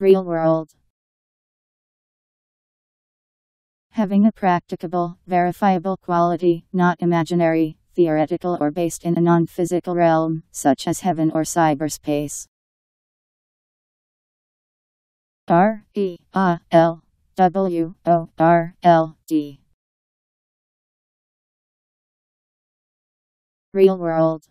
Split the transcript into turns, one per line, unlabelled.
Real world. Having a practicable, verifiable quality, not imaginary, theoretical, or based in a non physical realm, such as heaven or cyberspace. R E A L W O R L D Real world